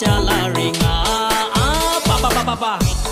Chalaringa, Ringa. Ah, pa pa pa. ba ba.